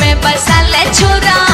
में बसल छोरा।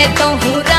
é tão ruim.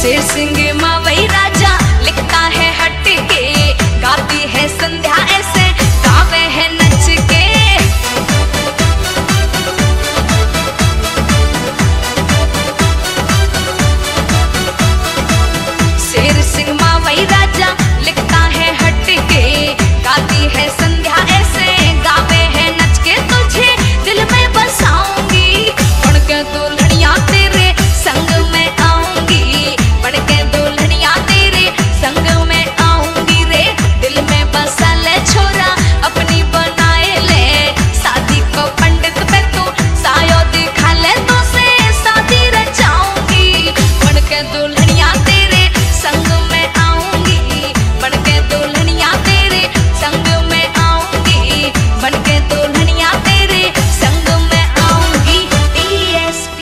ser sin que.